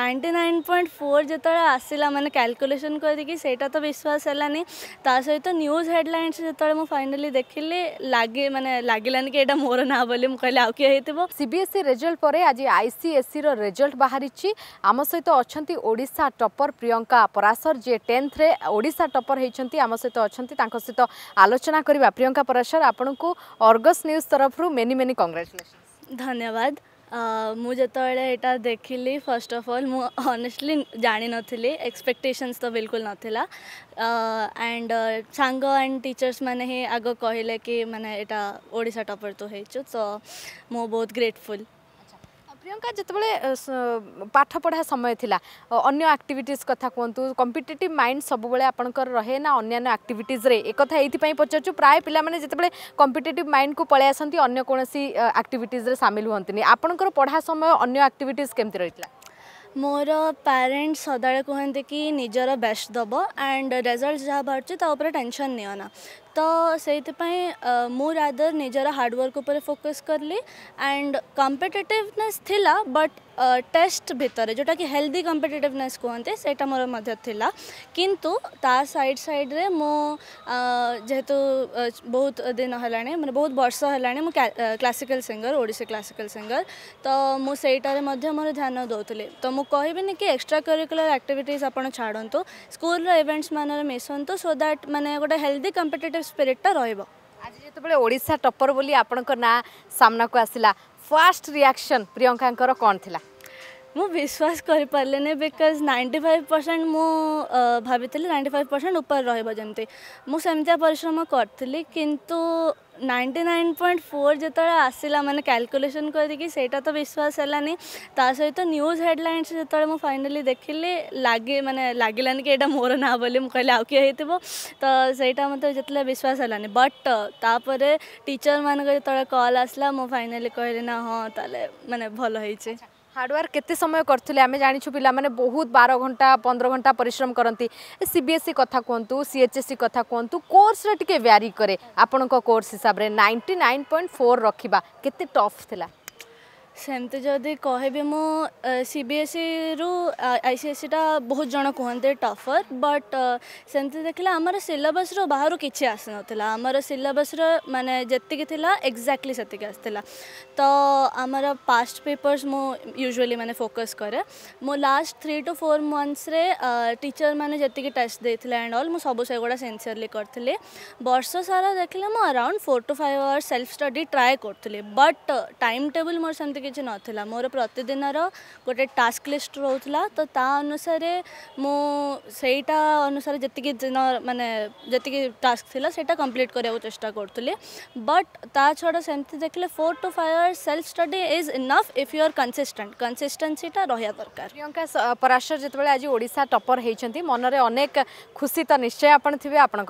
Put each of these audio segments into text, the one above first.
ninety nine point ফোର୍ ଯେତେବେଳେ ଆସିଲା ମାନେ କ୍ୟାଲକୁଲେସନ୍ କରିକି ସେଇଟା ତ ବିଶ୍ୱାସ ହେଲାନି ତା ସହିତ ନ୍ୟୁଜ୍ ହେଡ଼ଲାଇନ୍ସ ଯେତେବେଳେ ମୁଁ ଫାଇନାଲି ଦେଖିଲି ଲାଗି ମାନେ ଲାଗିଲାନି କି ଏଇଟା ମୋର ନାଁ ବୋଲି ମୁଁ କହିଲି ଆଉ କିଏ ହେଇଥିବ ସିବିଏସ୍ଇ ରେଜଲ୍ଟ ପରେ ଆଜି ଆଇସିଏସ୍ସିର ରେଜଲ୍ଟ ବାହାରିଛି ଆମ ସହିତ ଅଛନ୍ତି ଓଡ଼ିଶା ଟପର ପ୍ରିୟଙ୍କା ପରାଶର ଯିଏ ଟେନ୍ଥରେ ଓଡ଼ିଶା ଟପର ହେଇଛନ୍ତି ଆମ ସହିତ ଅଛନ୍ତି ତାଙ୍କ ସହିତ ଆଲୋଚନା କରିବା ପ୍ରିୟଙ୍କା ପରାଶର ଆପଣଙ୍କୁ ଅର୍ଗସ୍ ନ୍ୟୁଜ୍ ତରଫରୁ ମେନି ମେନି କଂଗ୍ରାଚୁଲେସନ୍ ଧନ୍ୟବାଦ ମୁଁ ଯେତେବେଳେ ଏଇଟା ଦେଖିଲି ଫାର୍ଷ୍ଟ ଅଫ୍ ଅଲ୍ ମୁଁ ଅନେଷ୍ଟଲି ଜାଣିନଥିଲି ଏକ୍ସପେକ୍ଟେସନ୍ସ ତ ବିଲକୁଲ ନଥିଲା ଆଣ୍ଡ ସାଙ୍ଗ ଆଣ୍ଡ ଟିଚର୍ସମାନେ ହିଁ ଆଗ କହିଲେ କି ମାନେ ଏଇଟା ଓଡ଼ିଶା ଟପର୍ ତୁ ହେଇଛୁ ତ ମୁଁ ବହୁତ ଗ୍ରେଟଫୁଲ୍ प्रियङ्का पाठ पढा समय थिला, अन्य आक्टिभिट् कथा कुहु कम्पिटेट म रहे न आक्टिट्रे एकप पचाछु प्रायः पि कम्पिटेट मन्ड कु पल्या आसके आक्टिभिट्रे साम हुने आप सम अन्य आक्टिट के मोर प्यारेन्ट्स सधाले कहाँ कि निजर बेस्ट दब आन्जल्ट जहाँ बाहुछ तर टेंशन निय न तो सही मुदर निजर हार्डवर्क फोकस करली एंड कंपिटेटिवनेस बट टेस्ट भितर जोटा कि हेल्दी कंपिटेटिवने कहते सेटा मोर थिला किंतु ता साइड साइड जेहेतु बहुत दिन है मैं बहुत वर्ष है classical singer Odissi classical singer तो मुझे मोर ध्यान दौली तो मुझे कहबी कि एक्सट्रा करिकुलर आक्टिट आप छाड़ू स्कूल इवेंट्स मानते मिसंतु सो दैट मैंने गोटे हेल्दी कंपिटेट ସ୍ପିରିଟଟା ରହିବ ଆଜି ଯେତେବେଳେ ଓଡ଼ିଶା ଟପର ବୋଲି ଆପଣଙ୍କ ନାଁ ସାମ୍ନାକୁ ଆସିଲା ଫାର୍ଷ୍ଟ ରିଆକ୍ସନ୍ ପ୍ରିୟଙ୍କାଙ୍କର କ'ଣ ଥିଲା ମୁଁ ବିଶ୍ୱାସ କରିପାରିଲିନି ବିକଜ୍ ନାଇଣ୍ଟି ଫାଇଭ୍ ପରସେଣ୍ଟ ମୁଁ ଭାବିଥିଲି ନାଇଣ୍ଟି ଫାଇଭ୍ ପରସେଣ୍ଟ ଉପରେ ରହିବ ଯେମିତି ମୁଁ ସେମିତିଆ ପରିଶ୍ରମ କରିଥିଲି କିନ୍ତୁ ନାଇଣ୍ଟି ନାଇନ୍ ପଏଣ୍ଟ ଫୋର୍ ଯେତେବେଳେ ଆସିଲା ମାନେ କ୍ୟାଲକୁଲେସନ୍ କରିକି ସେଇଟା ତ ବିଶ୍ୱାସ ହେଲାନି ତା ସହିତ ନ୍ୟୁଜ୍ ହେଡ଼ଲାଇନ୍ସ ଯେତେବେଳେ ମୁଁ ଫାଇନାଲି ଦେଖିଲି ଲାଗି ମାନେ ଲାଗିଲାନି କି ଏଇଟା ମୋର ନାଁ ବୋଲି ମୁଁ କହିଲି ଆଉ କିଏ ହେଇଥିବ ତ ସେଇଟା ମୋତେ ଯେତେବେଳେ ବିଶ୍ୱାସ ହେଲାନି ବଟ୍ ତାପରେ ଟିଚର୍ମାନଙ୍କ ଯେତେବେଳେ କଲ୍ ଆସିଲା ମୁଁ ଫାଇନାଲି କହିଲି ନା ହଁ ତାହେଲେ ମାନେ ଭଲ ହେଇଛି हार्डवर्क के समय करते आम जाचु पाने बहुत बार घंटा पंद्रह घंटा परिश्रम करती सी बीएसई कथ कहतु सी एच एस सी कथा कहतु कोर्स व्यारि व्यारी आपण कोर्स हिसाब से नाइंटी नाइन पॉइंट फोर रखा के टफ थी ସେମିତି ଯଦି କହିବି ମୁଁ ସି ବି ଏସ୍ ଇରୁ ଆଇ ସି ଏସ୍ ସିଟା ବହୁତ ଜଣ କୁହନ୍ତି ଟଫର୍ ବଟ୍ ସେମିତି ଦେଖିଲେ ଆମର ସିଲାବସ୍ର ବାହାରୁ କିଛି ଆସିନଥିଲା ଆମର ସିଲାବସ୍ର ମାନେ ଯେତିକି ଥିଲା ଏକ୍ଜାକ୍ଟଲି ସେତିକି ଆସିଥିଲା ତ ଆମର ପାଷ୍ଟ ପେପର୍ସ ମୁଁ ୟୁଜୁଆଲି ମାନେ ଫୋକସ୍ କରେ ମୁଁ ଲାଷ୍ଟ ଥ୍ରୀ ଟୁ ଫୋର୍ ମନ୍ଥସରେ ଟିଚର୍ମାନେ ଯେତିକି ଟେଷ୍ଟ ଦେଇଥିଲେ ଆଣ୍ଡ ଅଲ୍ ମୁଁ ସବୁ ସେଗୁଡ଼ା ସିନ୍ସିୟରଲି କରିଥିଲି ବର୍ଷ ସାରା ଦେଖିଲେ ମୁଁ around four to five hours self study try କରୁଥିଲି ବଟ୍ ଟାଇମ୍ ଟେବୁଲ୍ ମୋର ସେମିତି किसी नाला मोर प्रतिदिन गोटे टास्क लिस्ट रोला तो अनुसार मुटा अनुसार जी दिन मानने जी टास्क कम्प्लीट कर चेस्ट करी बट ता छड़ा सेमती देखे four to five hours self study is enough if you are consistent कनसीस्टेन्सीटा रहा दरकार प्रियंका पराशर जिते आज ओडा टपर होती मनरे अनेक खुशी तो निश्चय आपे आपर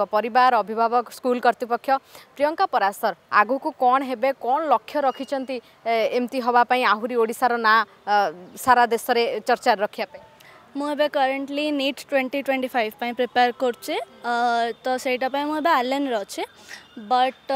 अभिभावक स्कूल करतृपक्ष प्रियंका पराशर आग को कौन है कौन लक्ष्य रखिंट एमती हाँ ଦେବାପାଇଁ ଆହୁରି ଓଡ଼ିଶାର ନାଁ ସାରା ଦେଶରେ ଚର୍ଚ୍ଚାରେ ରଖିବା ପାଇଁ ମୁଁ ଏବେ currently NEET twenty twenty five ପାଇଁ ପ୍ରିପେୟାର କରୁଛି ତ ସେଇଟା ପାଇଁ ମୁଁ ଏବେ ଆଲେନ୍ରେ ଅଛି ବଟ୍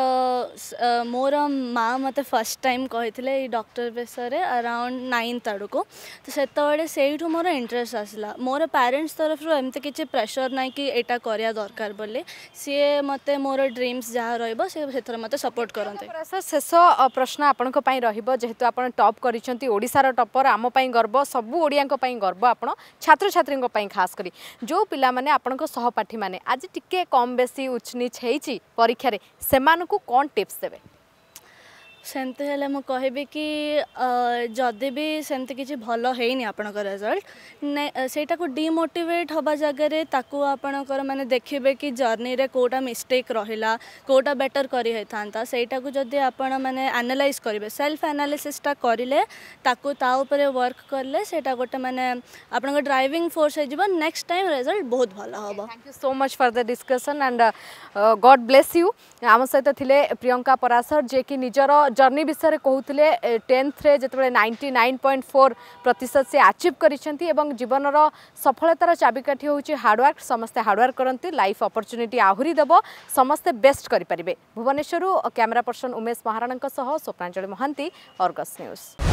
ମୋର ମା' ମୋତେ ଫାର୍ଷ୍ଟ ଟାଇମ୍ କହିଥିଲେ ଏଇ ଡକ୍ଟର ବିଷୟରେ ଆରାଉଣ୍ଡ ନାଇନ୍ଥ ଆଡ଼କୁ ତ ସେତେବେଳେ ସେଇଠୁ ମୋର ଇଣ୍ଟରେଷ୍ଟ ଆସିଲା ମୋର ପ୍ୟାରେଣ୍ଟସ୍ ତରଫରୁ ଏମିତି କିଛି ପ୍ରେସର୍ ନାହିଁ କି ଏଇଟା କରିବା ଦରକାର ବୋଲି ସିଏ ମୋତେ ମୋର ଡ୍ରିମ୍ସ ଯାହା ରହିବ ସେ ସେଥିରେ ମୋତେ ସପୋର୍ଟ କରନ୍ତି ଶେଷ ପ୍ରଶ୍ନ ଆପଣଙ୍କ ପାଇଁ ରହିବ ଯେହେତୁ ଆପଣ ଟପ୍ କରିଛନ୍ତି ଓଡ଼ିଶାର ଟପର ଆମ ପାଇଁ ଗର୍ବ ସବୁ ଓଡ଼ିଆଙ୍କ ପାଇଁ ଗର୍ବ ଆପଣ ଛାତ୍ରଛାତ୍ରୀଙ୍କ ପାଇଁ ଖାସ୍ କରି ଯେଉଁ ପିଲାମାନେ ଆପଣଙ୍କ ସହପାଠୀମାନେ ଆଜି ଟିକେ କମ୍ ବେଶୀ ଉଚ୍ଚନିଚ ହେଇଛି ପରୀକ୍ଷାରେ से कौन टीप्स देवे ସେମିତି ହେଲେ ମୁଁ କହିବି କି ଯଦି ବି ସେମିତି କିଛି ଭଲ ହେଇନି ଆପଣଙ୍କ ରେଜଲ୍ଟ ସେଇଟାକୁ ଡିମୋଟିଭେଟ୍ ହେବା ଜାଗାରେ ତାକୁ ଆପଣଙ୍କର ମାନେ ଦେଖିବେ କି ଜର୍ଣ୍ଣିରେ କେଉଁଟା ମିଷ୍ଟେକ୍ ରହିଲା କେଉଁଟା ବେଟର୍ କରି ହେଇଥାନ୍ତା ସେଇଟାକୁ ଯଦି ଆପଣ ମାନେ ଆନାଲାଇଜ୍ କରିବେ ସେଲ୍ଫ ଆନାଲିସିସ୍ଟା କରିଲେ ତାକୁ ତା ଉପରେ ୱାର୍କ କଲେ ସେଇଟା ଗୋଟେ ମାନେ ଆପଣଙ୍କ ଡ୍ରାଇଭିଂ ଫୋର୍ସ ହେଇଯିବ ନେକ୍ସଟ ଟାଇମ୍ ରେଜଲ୍ଟ ବହୁତ ଭଲ ହେବ thank you so much for the discussion and God bless you ଆମ ସହିତ ଥିଲେ ପ୍ରିୟଙ୍କା ପରାଶର ଯିଏକି ନିଜର ଜର୍ଣ୍ଣି ବିଷୟରେ କହୁଥିଲେ ଟେନ୍ଥରେ ଯେତେବେଳେ ନାଇଣ୍ଟି ନାଇନ୍ ପଏଣ୍ଟ ଫୋର୍ ପ୍ରତିଶତ ସେ ଆଚିଭ୍ କରିଛନ୍ତି ଏବଂ ଜୀବନର ସଫଳତାର ଚାବିକାଠି ହେଉଛି ହାର୍ଡ଼ୱାର୍କ ସମସ୍ତେ ହାର୍ଡ଼ୱାର୍କ କରନ୍ତି ଲାଇଫ୍ ଅପରଚ୍ୟୁନିଟି ଆହୁରି ଦେବ ସମସ୍ତେ ବେଷ୍ଟ କରିପାରିବେ ଭୁବନେଶ୍ୱରରୁ କ୍ୟାମେରା ପର୍ସନ୍ ଉମେଶ ମହାରଣାଙ୍କ ସହ ସ୍ୱପ୍ନାଞ୍ଜଳି ମହାନ୍ତି ଅର୍ଗସ୍ ନ୍ୟୁଜ୍